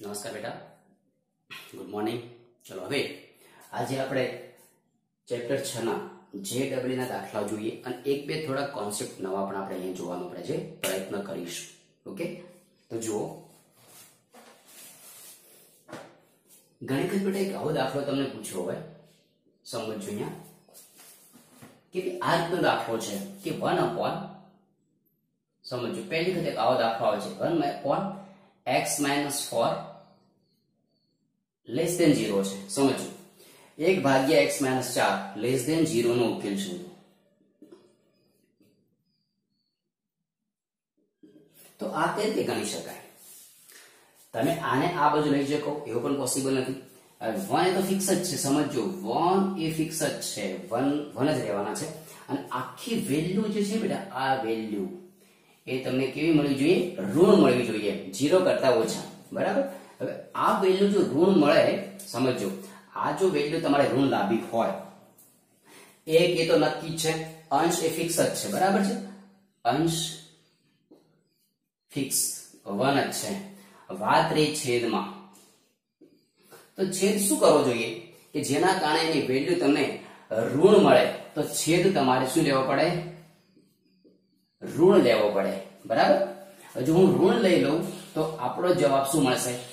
નમસ્કાર બેટા. Good morning ચલો, હવે આજે આપણે ચેપ્ટર છ ના જે ડબલ્યુ ના દાખલા જોઈએ અને એક બે થોડા કોન્સેપ્ટ નવા પણ આપણે અહીંયા જોવાનો આપણે જે પ્રયત્ન કરીશું. ઓકે તો જુઓ. ઘણી વખત બેટા, એક આવો દાખલો તમને પૂછ્યો હોય. સમજો અહીંયા. કે આ રીતનો દાખલો છે કે વન અપોન સમજો પહેલી વખત એક આવો દાખલો આવે છે. One upon x minus four less than zero છે. સમજો એક ભાગ્યા એક્સ માઇનસ ચાર લેસ દેન ઝીરો નો ઉકેલ શોધો તો આ કઈ રીતે ગણી શકાય. તમે આને આ બાજુ લઈ શકો, એવું પણ પોસિબલ નથી. વન એ તો ફિક્સ જ છે સમજો વન એ ફિક્સ જ છે. વન વન જ રહેવાના છે. અને આખી વેલ્યુ જે છે બેટા, આ વેલ્યુ એ તમને કેવી મળવી જોઈએ? ઋણ મળવી જોઈએ. જીરો કરતા ઓછા. બરાબર? હવે આ વેલ્યુ જો ઋણ મળે સમજો આ જો વેલ્યુ તમારે ઋણ લાવી હોય, એક એ તો નક્કી છે, અંશ એ ફિક્સ જ છે, બરાબર છે? અંશ ફિક્સ વન જ છે. વાત રહી છેદમાં. તો છેદ શું કરવો જોઈએ? કે જેના કારણે એની વેલ્યુ તમને ઋણ મળે, તો છેદ તમારે શું લેવો પડે? ઋણ લેવો પડે, બરાબર? જો હું ઋણ લઈ લઉં, તો આપણો જવાબ શું મળશે?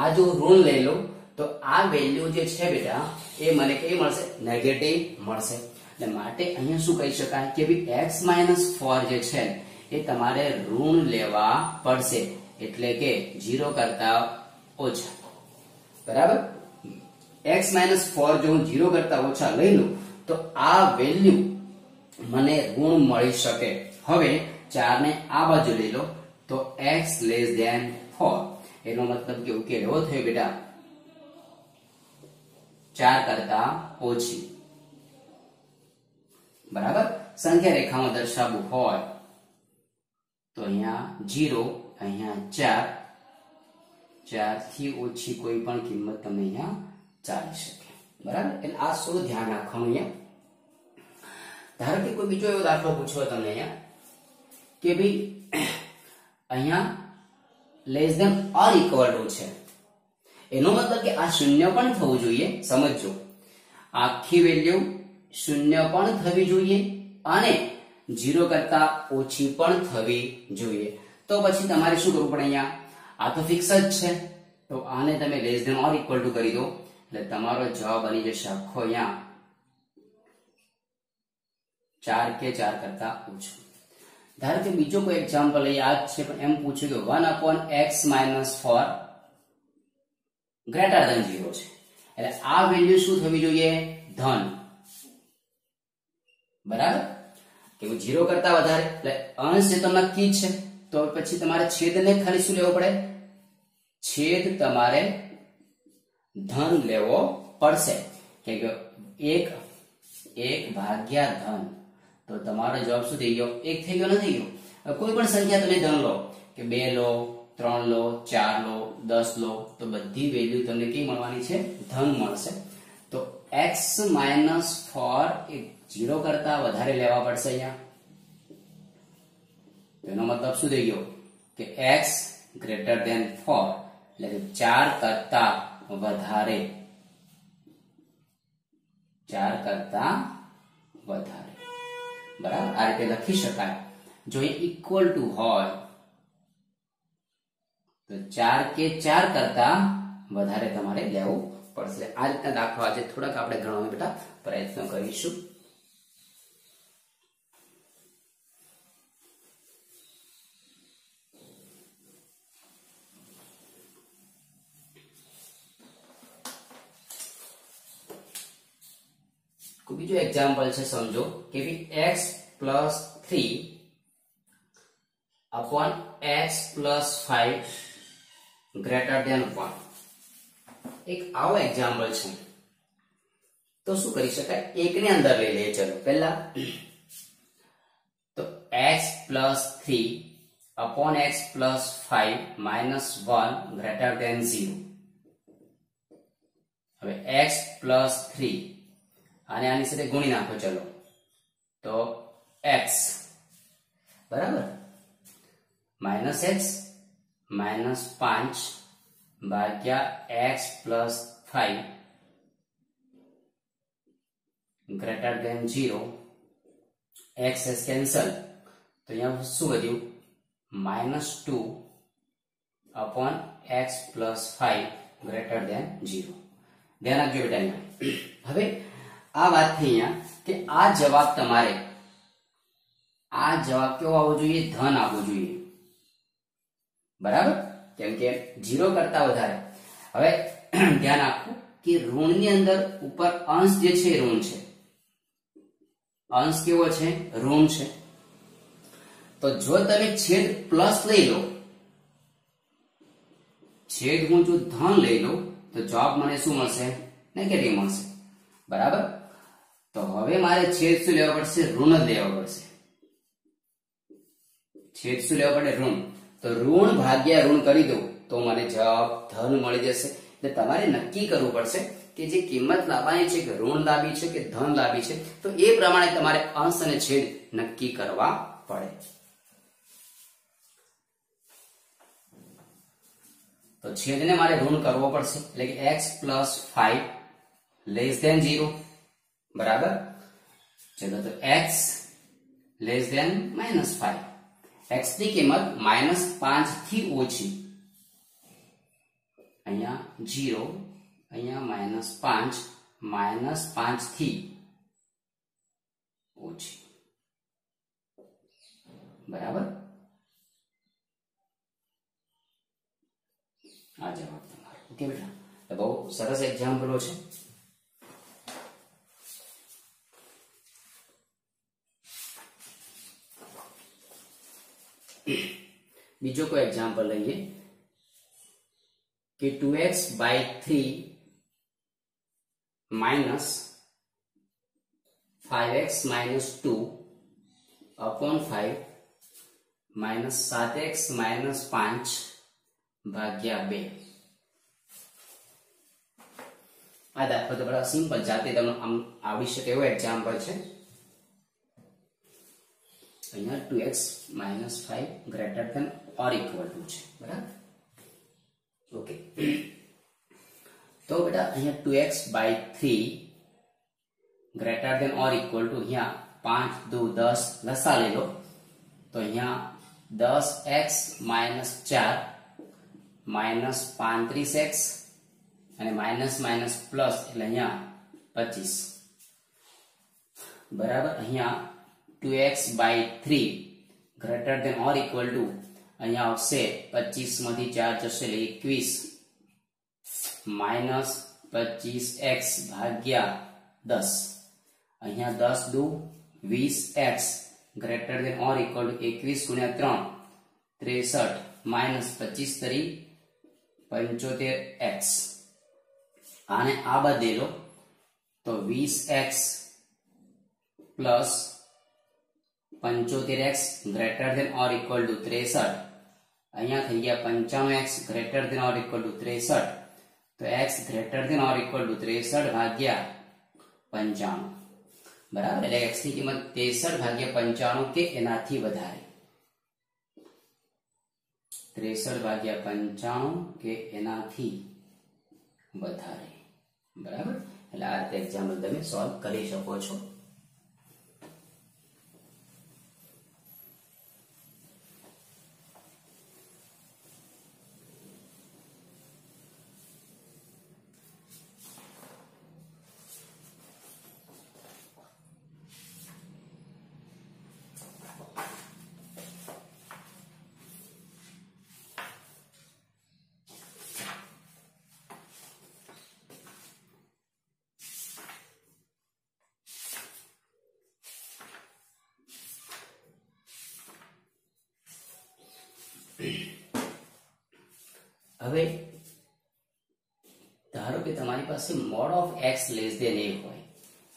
આ જો ઋણ લઈ લઉં તો આ વેલ્યુ જે છે બેટા, એ મને કઈ મળશે? નેગેટિવ મળશે. એટલે માટે અહીંયા શું કહી શકાય કે ભાઈ x માઇનસ ફોર જે છે, એ તમારે ઋણ લેવા પડશે. એટલે કે ઝીરો કરતા ઓછા. બરાબર? x માઇનસ ફોર જો હું ઝીરો કરતા ઓછા લઈ લઉં, તો આ વેલ્યુ મને ઋણ મળી શકે. હવે ચાર ને આ બાજુ લઈ લો, તો x લેસ ધેન ફોર એનો મતલબ કે ઉકેલ એવો થયો બેટા. ચાર કરતા ઓછી. બરાબર? સંખ્યા રેખામાં દર્શાવવું હોય તો અહીંયા જીરો, અહીંયા ચાર. ચારથી ઓછી કોઈ પણ કિંમત તમે અહીંયા ચાલી શકે. બરાબર? એટલે આ શું ધ્યાન રાખવાનું અહીંયા? ધારો કે કોઈ બીજો એવો દાખલો પૂછ્યો તમને અહીંયા, કે ભાઈ, અહીંયા less than or equal to છે. એનો મતલબ કે આ શૂન્ય પણ થવું જોઈએ, સમજજો. આખી વેલ્યુ શૂન્ય પણ થવી જોઈએ અને જીરો કરતા ઓછી પણ થવી જોઈએ. તો પછી તમારે શું કરવું પડે અહીંયા? આ તો ફિક્સ જ છે. તો આને તમે less than or equal to કરી દો. એટલે તમારો જવાબ બની જશે આખો અહીંયા. ચાર કે ચાર કરતા ઓછું. ધારો કે બીજો કોઈ એક્ઝામ્પલ યાદ છે, પણ એમ પૂછ્યું કે one upon x minus four greater than zero છે. એટલે આ વેલ્યુ શું થવી જોઈએ? ધન. બરાબર? કે ઝીરો કરતા વધારે, એટલે અંશ જે તમને કી છે, તો પછી તમારે છેદને ખાલી શું લેવો પડે? છેદ તમારે ધન લેવો પડશે. કે એક એક ભાગ્યા ધન. તો તમારો જવાબ શું થઈ ગયો? એક થઈ ગયો નથી ગયો? કોઈ પણ સંખ્યા તમે ધન લો, કે બે લો, ત્રણ લો, ચાર લો, દસ લો, તો બધી વેલ્યુ તમને કઈ મળવાની છે? ધન મળશે. તો એક્સ માઇનસ ફોર એ જીરો કરતા વધારે લેવા પડશે અહીંયા. એનો મતલબ શું થઈ ગયો? કે એક્સ ગ્રેટર દેન ફોર એટલે કે ચાર કરતા વધારે. ચાર કરતા વધારે. બરાબર? આ રીતે લખી શકાય. જો એ ઇક્વલ ટુ હોય, તો ચાર કે ચાર કરતા વધારે તમારે લેવું પડશે. આ રીતના દાખલો આજે થોડાક આપણે ગણવાનો બેટા પ્રયત્ન કરીશું. બીજો એક્ઝામ્પલ છે, સમજો. કે ભી x plus three upon x plus five greater than one એક આવો એક્ઝામ્પલ છે. તો શું કરી શકાય? એકને અંદર લઈ લઈએ. ચલો, પહેલા. તો x plus three upon x plus five minus one greater than zero હવે એક્સ પ્લસ થ્રી અને આની સાથે ગુણી નાખો, ચલો. તો એક્સ બરાબર? માઇનસ એક્સ માઇનસ પાંચ ભાગ્યા x plus five greater than zero x is cancel તો અહીંયા શું વધ્યું? Minus two upon x plus five greater than zero. ધ્યાન રાખજો બેટા હવે આ વાત થઈ અહીંયા કે આ જવાબ તમારે. આ જવાબ કેવો આવવો જોઈએ? ધન આવવો જોઈએ. બરાબર? કેમ કે જીરો કરતા વધારે. હવે ધ્યાન આપવું કે ઋણની અંદર ઉપર અંશ જે છે ઋણ છે. અંશ કેવો છે? ઋણ છે. તો જો તમે છેદ પ્લસ લઈ લો, છેદ હું જો ધન લઈ લો, તો જવાબ મને શું મળશે? નેગેટિવ મળશે. બરાબર? તો હવે મારે છેદ શું લેવા પડશે? ઋણ જ લેવા પડશે. છેદ શું લેવા પડે? ઋણ. તો ઋણ ભાગ્યા ઋણ કરી દો તો મને જવાબ ધન મળી જશે. એટલે તમારે નક્કી કરવું પડશે કે જે કિંમત લાવવાની છે, કે ઋણ લાવી છે, કે ધન લાવી છે, તો એ પ્રમાણે તમારે અંશ અને છેદ નક્કી કરવા પડે. તો છેદને મારે ઋણ કરવો પડશે, એટલે કે x plus five less than zero બરાબર? ચલો તો x less than minus five એક્સની કિંમત માઇનસ પાંચથી ઓછી. અહીંયા જીરો અહીંયા માઇનસ પાંચ માઇનસ પાંચથી ઓછી. બરાબર? આ જવાબ તમારો. ઓકે બેટા? બહુ સરસ એક્ઝામ્પલો છે. બીજો કોઈ એક્ઝામ્પલ લઈએ કે two x by three minus five x minus two upon five minus સાત એક્સ માઇનસ પાંચ ભાગ્યા બે આ દાખલો તો બੜਾ સિમ્પલ જાતે તમને આમ આવડી શકે એવો એક્ઝામ્પલ છે અહીંયા two x minus five greater than or equal to છે બરાબર ઓકે તો બેટા અહીંયા two x by three greater than or equal to અહીંયા પાંચ દો દસ લસા લઈ લો તો અહીંયા દસ એક્સ માઇનસ ચાર માઇનસ પાંત્રીસ એક્સ અને માઇનસ માઇનસ પ્લસ એટલે અહીંયા પચીસ બરાબર અહીંયા two x by three greater than or equal to અહીંયા આવશે પચીસમાંથી ચાર જશે એકવીસ. માઇનસ પચીસ એક્સ ભાગ્યા દસ. અહીંયા દસ દુ વીસ x. Greater than or equal to એકવીસ ગુણ્યા ત્રણ. ત્રેસઠ. માઇનસ પચીસ તરી પંચોતેર એક્સ. આને આ બદલો તો વીસ એક્સ પ્લસ પંચોતેર x greater than or equal to ત્રેસઠ. અહીંયા થઈ ગયા પંચાણું x greater than or equal to ત્રેસઠ. તો x greater than or equal to ત્રેસઠ ભાગ્યા પંચાણું. બરાબર? એટલે એક્સની કિંમત ત્રેસઠ ભાગ્યા પંચાણું કે એનાથી વધારે. ત્રેસઠ ભાગ્યા પંચાણું કે એનાથી વધારે. બરાબર? એટલે આ રીતે એક્ઝામ્પલ તમે સોલ્વ કરી શકો છો. હવે ધારો કે તમારી પાસે mod of x less than a હોય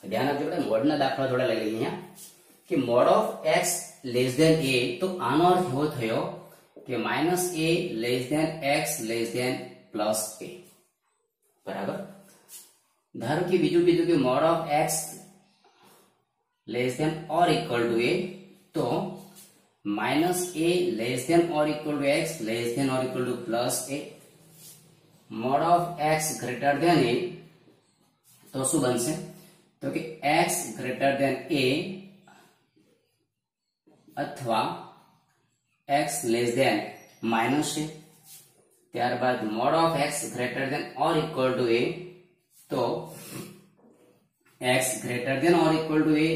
ધ્યાન આપજો આપણે મોડના દાખલા જોડે લઈ લઈએ અહીંયા કે mod of x less than a તો આનો અર્થ એવો થયો કે minus a less than x less than plus a બરાબર ધારો કે બીજું કીધું કે mod of x less than or equal to a તો minus a less than or equal to x less than or equal to plus a mod of x greater than a તો શું બનશે તો કે એક્સ ગ્રેટર ધેન એ અથવા x less than minus a ત્યારબાદ mod of x greater than or equal to a તો x greater than or equal to a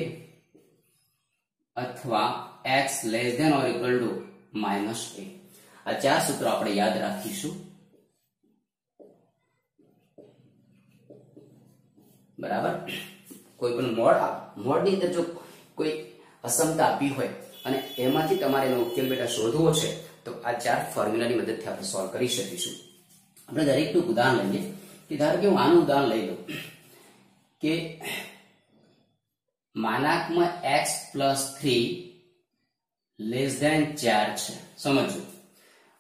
અથવા x less than or equal to minus a આ ચાર સૂત્રો આપણે યાદ રાખીશું બરાબર? કોઈ પણ મોડ મોડની અંદર જો કોઈ અસમતા આપી હોય અને એમાંથી તમારે એનો ઉકેલ બેટા શોધવો છે, તો આ ચાર ફોર્મ્યુલાની મદદથી આપણે સોલ્વ કરી શકીશું. આપણે દરેકનું ઉદાહરણ લઈએ. કે ધારો કે હું આનું ઉદાહરણ લઈ લઉં. કે માનાકમાં x plus three less than ચાર છે. સમજો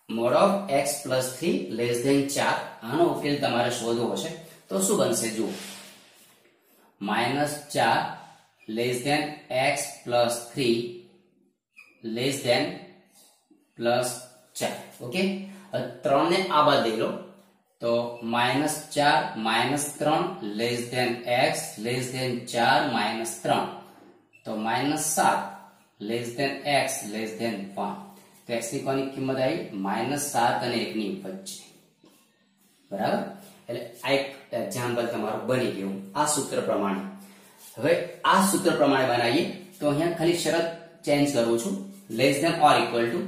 mod of x plus three less than ચાર, આનો ઉકેલ તમારે શોધવો છે. તો શું બનશે? જુઓ. માઇનસ ચાર less than x plus three less than plus ચાર ઓકે ત્રણ ને આ બાદ લઈ લો તો માઇનસ ચાર માઇનસ ત્રણ less than x less than ચાર માઇનસ ત્રણ તો માઇનસ સાત less than x less than one તો એક્સની કોની કિંમત આવી માઇનસ સાત અને એક ની વચ્ચે બરાબર એટલે આ એક એક્ઝામ્પલ તમારું બની ગયું. આ સૂત્ર પ્રમાણે. હવે આ સૂત્ર પ્રમાણે બનાવીએ, તો અહીંયા ખાલી શરત ચેન્જ કરું છું. Less than or equal to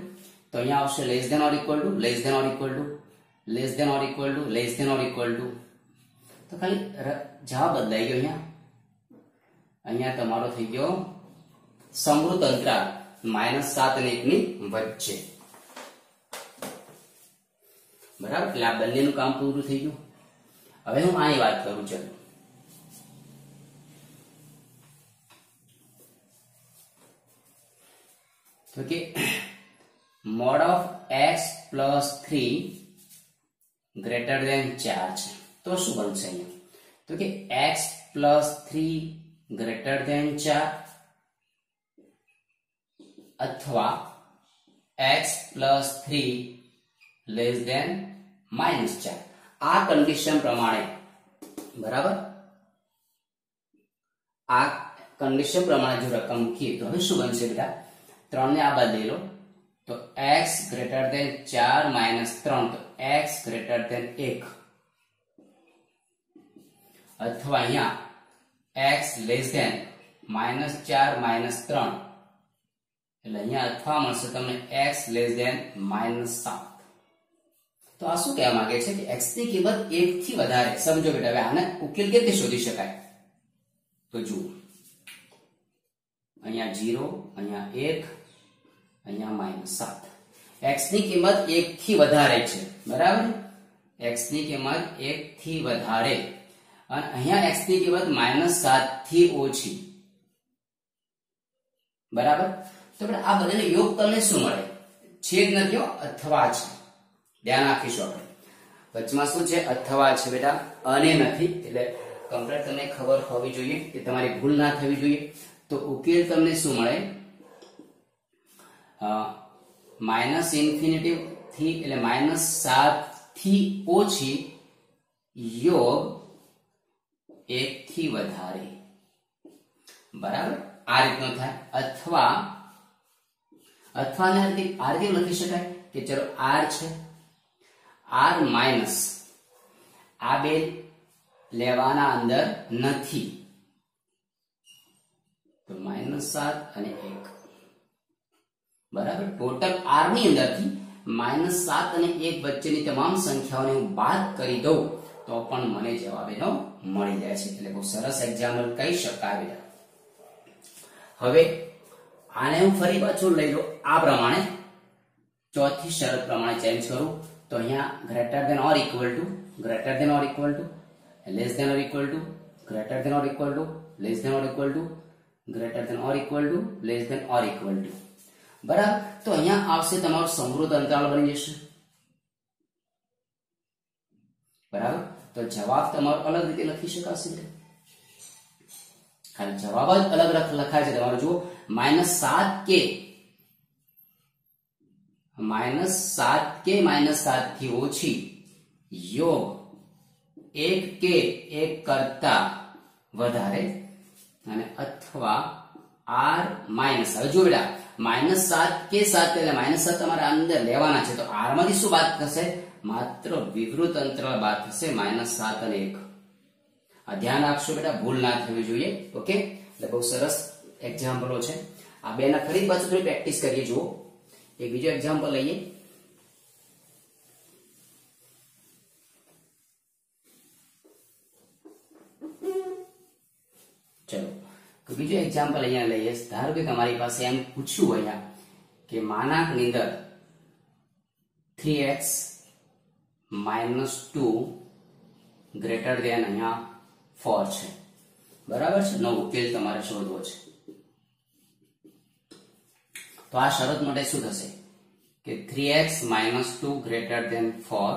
તો અહીંયા આવશે less than or equal to less than or equal to less than or equal to less than or equal to તો ખાલી જવાબ બદલાઈ ગયો અહીંયા. અહીંયા તમારો થઈ ગયો સમૃદ્ધ અંતરાલ માઇનસ સાત અને એક ની વચ્ચે. બરાબર? એટલે આ બંનેનું કામ પૂરું થઈ ગયું. હવે હું આની વાત કરું ચલો તો કે mod of x plus three greater than ચાર છે. તો શું બનશે અહીંયા? તો કે x plus three greater than ચાર અથવા x plus three less than minus ચાર. આ કન્ડિશન પ્રમાણે, બરાબર? આ કન્ડિશન પ્રમાણે જો રકમ મૂકીએ તો હવે શું બનશે બેટા? ત્રણ ને આ બાદ લઈ લો. તો x ગ્રેટર દેન ચાર માઇનસ ત્રણ, તો x ગ્રેટર દેન એક. અથવા અહીંયા x લેસ દેન માઇનસ ચાર માઇનસ ત્રણ. એટલે અહીંયા અથવા મળશે તમને x લેસ દેન માઇનસ સાત. તો આ શું કહેવા માંગે છે કે x ની કિંમત 1 થી વધારે? સમજો બેટા, હવે આને ઉકેલ રીતે શોધી શકાય? તો જુઓ. અહીંયા જીરો, અહીંયા એક, અહીંયા માઇનસ સાત. x ની કિંમત 1 થી વધારે છે, બરાબર? x ની કિંમત 1 થી વધારે. અને અહીંયા x ની કિંમત માઇનસ સાતથી ઓછી. બરાબર? તો આ બંનેનો યોગ તમને શું મળે? છેદ નથી અથવા છે. ધ્યાન રાખીશું આપણે. વચમાં શું છે? અથવા છે બેટા. અને નથી. એટલે કમ્પ્લેટ તમને ખબર હોવી જોઈએ કે તમારી ભૂલ ના થવી જોઈએ. તો ઉકેલ તમને શું મળે? માઇનસ ઇન્ફિનિટી થી એટલે માઇનસ સાતથી ઓછી યોગ એક થી વધારે. બરાબર? આ રીતનો થાય. અથવા અથવા આ રીતે લખી શકાય કે ચલો આર છે. આર માઇનસ આ બે લેવાના અંદર નથી. તો માઇનસ સાત અને એક. બરાબર? ટોટલ આરની અંદરથી માઇનસ સાત અને એક વચ્ચેની તમામ સંખ્યાઓને હું બાદ કરી દઉં, તો પણ મને જવાબ એનો મળી જાય છે. એટલે બહુ સરસ એક્ઝામ્પલ કહી શકાય હવે આને હું ફરી પાછું લઈ લો આ પ્રમાણે ચોથી શરત પ્રમાણે ચેન્જ કરું. તો અહીંયા greater than or equal to greater than or equal to less than or equal to greater than or equal to less than or equal to greater than or equal to less than or equal to બરાબર તો અહીંયા આવશે તમારો સમૃદ્ધ અંતરાલ બની જશે બરાબર તો જવાબ તમારો અલગ રીતે લખી શકાશે ખાલી જવાબ જ અલગ લખાય છે તમારો જુઓ માઇનસ સાત કે માઇનસ સાત કે માઇનસ સાતથી ઓછી યોગ એક કે એક કરતા વધારે અને અથવા આર માઇનસ. હવે જો માઇનસ સાત કે સાત એટલે માઇનસ સાત તમારે અંદર લેવાના છે. તો આરમાંથી શું બાદ થશે? માત્ર વિવૃત અંતરાળ બાદ થશે માઇનસ સાત અને એક. આ ધ્યાન આપશો બેટા, ભૂલ ના થવી જોઈએ, ઓકે? એટલે બહુ સરસ એક્ઝામ્પલો છે. આ બેના ફરી પાછું થોડી પ્રેક્ટિસ કરીએ, જુઓ. એક બીજો એક્ઝામ્પલ લઈએ ચલો તો બીજો એક્ઝામ્પલ અહીંયા લઈએ ધારો કે તમારી પાસે એમ પૂછ્યું અહીંયા કે માનાકની અંદર three x minus two greater than અહીંયા ફોર છે બરાબર છે નો ઉકેલ તમારે શોધવો છે તો આ શરત માટે શું થશે? કે three x minus two greater than four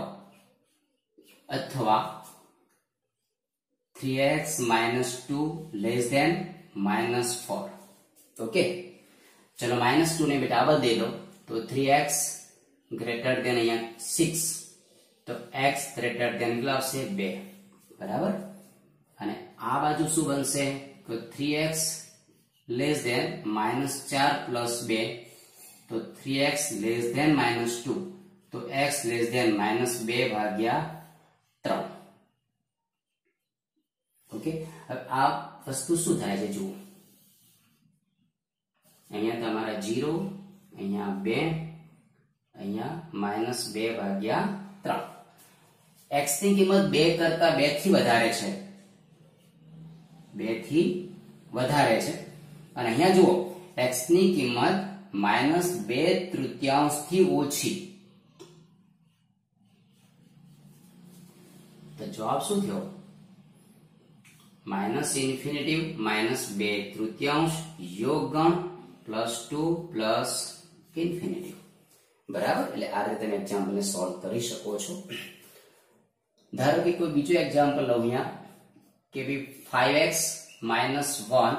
અથવા three x minus two less than minus four okay ચલો માઇનસ ટુ ને બેટા દે દો. તો થ્રી એક્સ ગ્રેટર દેન અહીંયા સિક્સ તો એક્સ ગ્રેટર દેન કેટલા આવશે? બે. બરાબર? અને આ બાજુ શું બનશે? તો three x less than minus ચાર પ્લસ બે તો three x less than minus two તો એક્સ લેસ દેન માઇનસ બે ભાગ્યા ત્રણ ઓકે હવે આ વસ્તુ શું થાય છે જુઓ અહીંયા તમારા જીરો અહીંયા બે અહીંયા માઇનસ બે ભાગ્યા ત્રણ એક્સની કિંમત બે કરતા બેથી વધારે છે। બેથી વધારે છે। અને અહીંયા જુઓ એક્સની કિંમત માઇનસ બે તૃતીયાંશથી ઓછી. તો જવાબ શું થયો? માઇનસ ઇન્ફિનિટિવ માઇનસ બે તૃતીયાંશ યોગ ગણ પ્લસ ટુ પ્લસ ઇન્ફિનિટિવ બરાબર? એટલે આ રીતે તમે એક્ઝામ્પલને સોલ્વ કરી શકો છો. ધારો કે કોઈ બીજું એક્ઝામ્પલ લઉં અહીંયા, કે ભી five x minus one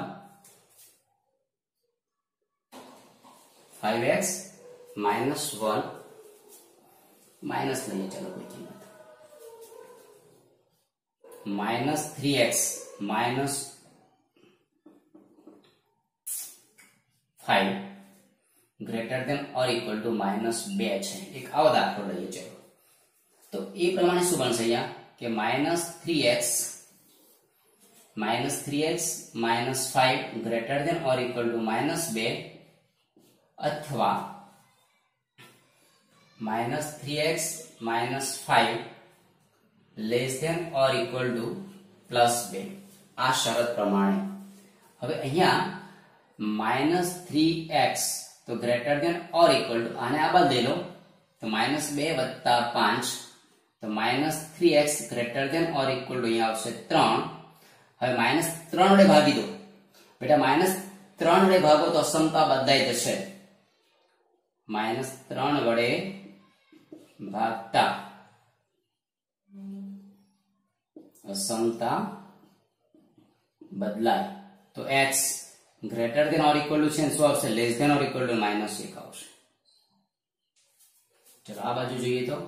five x minus one minus લઈએ ચલો કોઈ કિંમત minus three x minus five greater than or equal to minus બે છે એક આવો દાખલો લઈએ ચલો તો એ પ્રમાણે શું બનશે અહીંયા કે minus three x minus three x minus five greater than or equal to minus બે અથવા minus three x minus five less than or equal to plus બે આ શરત પ્રમાણે. હવે અહીંયા માઇનસ થ્રી એક્સ તો greater than or equal to આને આ બદલી લો. તો માઇનસ બે વત્તા પાંચ. તો minus three x greater than or equal to અહીંયા આવશે ત્રણ. હવે માઇનસ ત્રણ વડે ભાગી દો. બેટા માઇનસ ત્રણ વડે ભાગો તો અસમતા બદલાઈ જશે. માઇનસ ત્રણ વડે ભાગતા અસમતા બદલાય તો x greater than or equal to છે શું આવશે less than or equal to minus એક આવશે ચલો આ બાજુ જોઈએ તો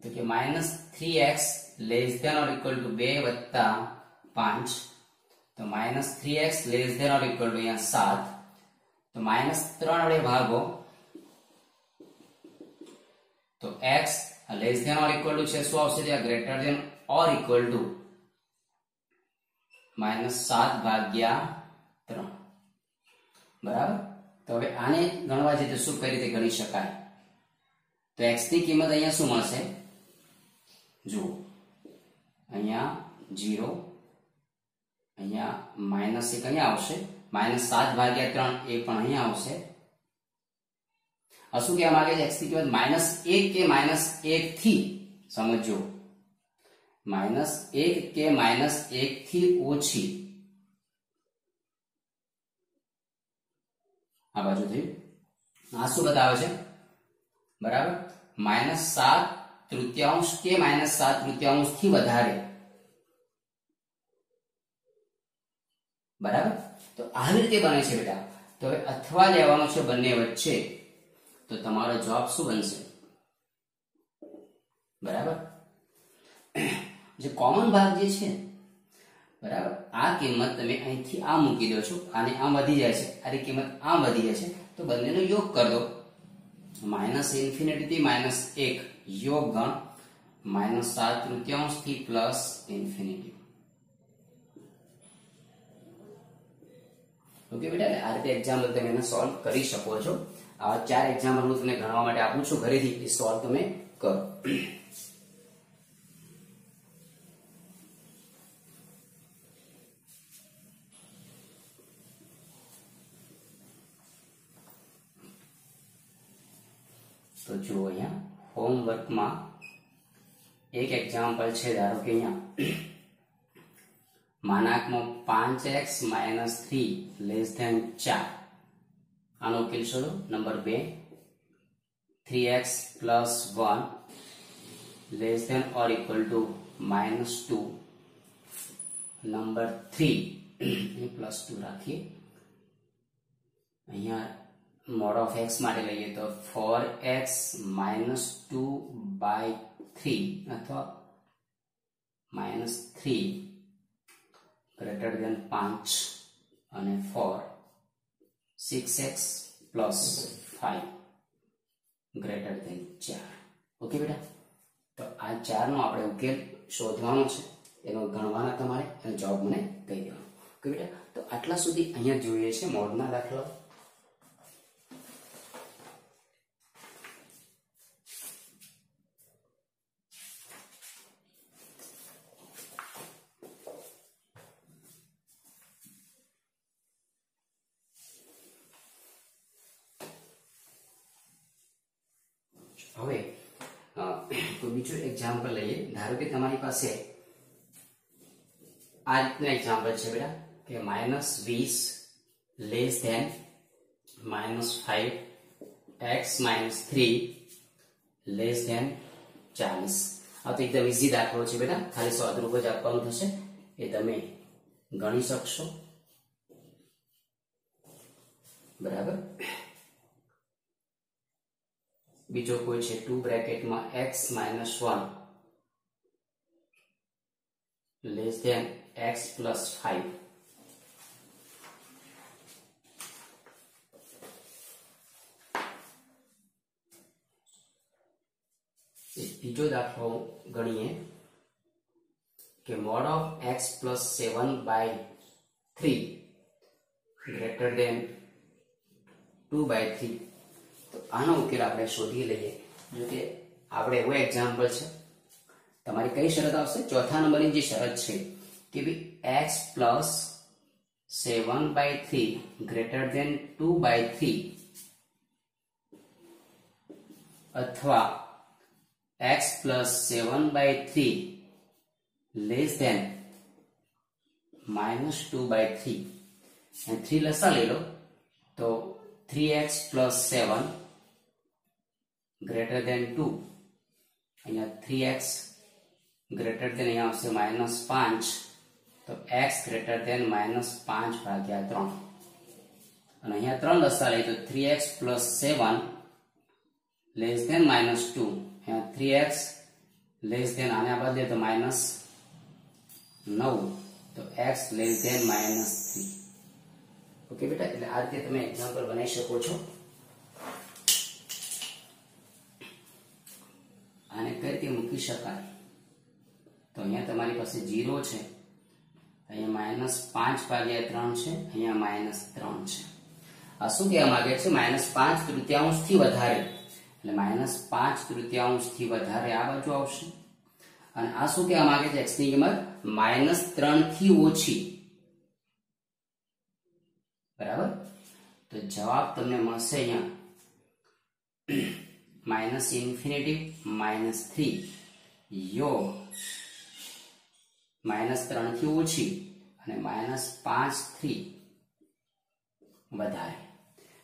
તો કે minus three x less than or equal to બે વત્તા પાંચ તો minus three x less than or equal to અહીંયા સાત તો માઇનસ ત્રણ વડે ભાગો, તો x less than or equal to છે, શું આવશે ત્યાં? Greater than or equal to minus સાત ભાગ્યા ત્રણ. બરાબર? તો હવે આને ગણવા જઈએ શું કઈ રીતે ગણી શકાય? તો એક્સની કિંમત અહીંયા શું મળશે? જુઓ. અહીંયા જીરો અહીંયા માઇનસ એક અહીંયા આવશે. માઇનસ સાત ભાગ્યા ત્રણ એ પણ અહીંયા આવશે. શું કહેવા માંગે છે? એક્સ કિંમત માઇનસ એક કે માઇનસ એક થી? સમજો. માઇનસ એક કે માઇનસ એક થી ઓછી. આ બાજુ થયું આ શું બતાવે છે? બરાબર? માઇનસ સાત તૃતીયાંશ કે માઇનસ સાત તૃતીયાંશથી વધારે. બરાબર? તો આવી રીતે બને છે બેટા. તો હવે અથવા લેવાનો છે બંને વચ્ચે, તો તમારો જવાબ શું બનશે? બરાબર? જે કોમન ભાગ જે છે, બરાબર, આ કિંમત તમે અહીંથી આ મૂકી દો છો અને આમ વધી જાય છે. આની કિંમત આમ વધી જાય છે. તો બંનેનો યોગ કરી દો. માઇનસ ઇન્ફિનિટી થી માઇનસ એક યોગ ગણ માઇનસ સાત તૃતીયાંશથી પ્લસ ઇન્ફિનિટી. ઓકે બેટા આ રીતે એક્ઝામ્પલ તમે એને સોલ્વ કરી શકો છો. આ ચાર એક્ઝામ્પલ હું તમને ગણવા માટે આપું છું. ઘરેથી એ સોલ્વ તમે કરો. તો જુઓ અહીંયા હોમવર્કમાં એક એક્ઝામ્પલ છે. ધારો કે અહીંયા માનાકમાં પાંચ x minus three less than ચાર આનો ઉકેલ શોધો નંબર બે three x plus one less than or equal to minus two number three plus two રાખીએ અહીંયા મોડ ઓફ એક્સ માટે લઈએ તો four x minus two by three અથવા માઇનસ થ્રી ગ્રેટર દેન પાંચ અને four six x plus five greater than ચાર. Okay બેટા? તો આ ચારનો આપણે ઉકેલ શોધવાનો છે. એનો ગણવાના તમારે અને જવાબ મને કહી દેવાનો. ઓકે બેટા? તો આટલા સુધી અહીંયા જોઈએ છે મોડના દાખલા હવે કોઈ બીજું એક્ઝામ્પલ લઈએ ધારો કે તમારી પાસે આ રીતનું એક્ઝામ્પલ છે બેટા, કે માઇનસ વીસ less than minus five x minus three less than ચાલીસ. આ તો એકદમ ઇઝી દાખલો છે બેટા, ખાલી સ્વાદરૂપ જ આપવાનું થશે. એ તમે ગણી શકશો. બરાબર? બીજો કોઈ છે two બ્રેકેટમાં x minus one less than x plus five બીજો દાખલો ગણીએ કે mod of x plus seven by three greater than two by three તો આનો ઉકેલ આપણે શોધી લઈએ. જો કે આપણે એવો એક્ઝામ્પલ છે. તમારી કઈ શરત આવશે? ચોથા નંબરની જે શરત છે કે ભાઈ x plus seven by three greater than two by three અથવા x plus seven by three less than minus two by three. Three લસા લઈ લો તો three x plus seven greater than two. અહીંયા 3x greater than અહીંયા આવશે minus 5 તો x greater than minus 5 ભાગ્યા 3 અને અહીંયા 3 લસા લઈએ તો 3x plus 7 less than minus 2 અહીંયા 3x less than આને આ બદલે તો minus 9 તો x less than minus 3 okay બેટા એટલે આ રીતે તમે એક્ઝામ્પલ બનાવી શકો છો આને કઈ રીતે મૂકી શકાય તો અહીંયા તમારી પાસે જીરો છે. અહીંયા માઇનસ પાંચ ભાગ્યા ત્રણ છે, અહીંયા માઇનસ ત્રણ છે. આ શું કહેવા માંગે છે? માઇનસ પાંચ તૃતીયાંશથી વધારે. એટલે માઇનસ પાંચ તૃતીયાંશથી વધારે આ બાજુ આવશે. અને આ શું કહેવા માંગે છે? એક્સની કિંમત માઇનસ ત્રણથી ઓછી. બરાબર? તો જવાબ તમને મળશે અહીંયા. Minus infinity minus three. યોગ માઇનસ ત્રણથી ઓછી અને માઇનસ પાંચથી વધારે.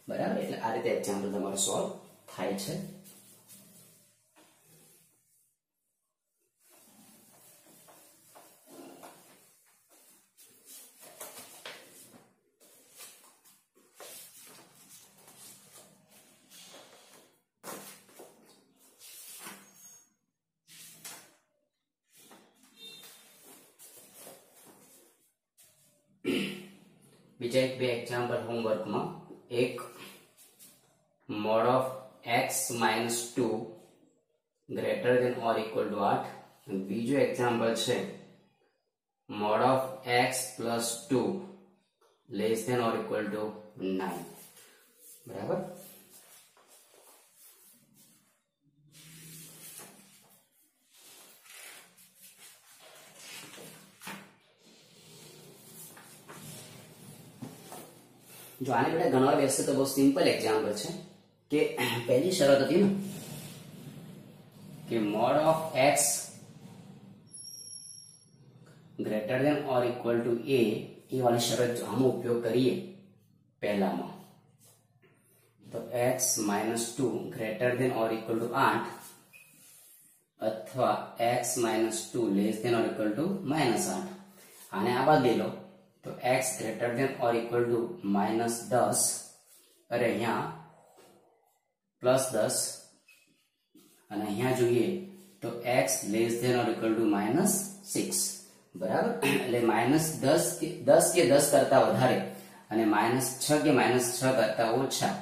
બરાબર? એટલે આ રીતે એક્ઝામ્પલ તમારો સોલ્વ થાય છે. બીજા એક બે એક્ઝામ્પલ હોમવર્કમાં એક mod of x minus two greater than or equal to આઠ. બીજું એક્ઝામ્પલ છે mod of x plus two less than or equal to nine બરાબર? જો આને બેટા ગણવા બેસશે તો બહુ સિમ્પલ એક્ઝામ્પલ છે કે પહેલી શરત હતી ને, કે mod of x greater than or equal to a એ વાળી શરત જો આનો ઉપયોગ કરીએ પહેલામાં, તો x minus two greater than or equal to આઠ અથવા x minus two less than or equal to minus આઠ. આને આ બાદ લઈ લો. તો x greater than or equal to minus દસ અરે અહીંયા પ્લસ દસ અને અહીંયા જોઈએ તો x less than or equal to minus six બરાબર એટલે માઇનસ દસ કે દસ કે દસ કરતા વધારે અને માઇનસ છ કે માઇનસ છ કરતા ઓછા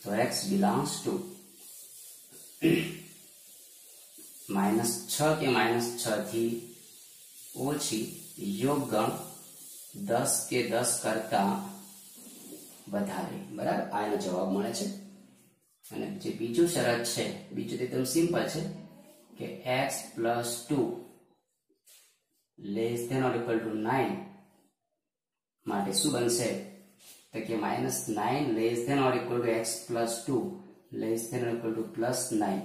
તો x બિલોંગ્સ ટુ માઇનસ છ કે માઇનસ છ થી ઓછી યોગ ગણ દસ કે દસ કરતા વધારે. બરાબર? આ એનો જવાબ મળે છે. અને જે બીજું શરત છે, બીજું એકદમ સિમ્પલ છે, કે x plus two less than or equal to nine માટે શું બનશે? તો કે minus nine less than or equal to x plus two less than or equal to plus nine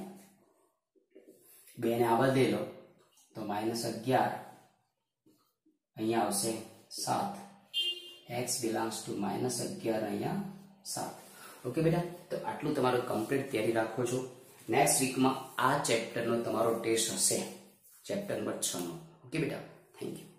બેને આ બદલી લો. તો માઇનસ અગિયાર અહીંયા આવશે સાત એક્સ બિલોંગ્સ ટુ માઇનસ અગિયાર અહીંયા સાત ઓકે બેટા તો આટલું તમારું કમ્પ્લીટ તૈયારી રાખો છો નેક્સ્ટ વીકમાં આ ચેપ્ટરનો તમારો ટેસ્ટ હશે ચેપ્ટર નંબર છ નો ઓકે બેટા થેન્ક યુ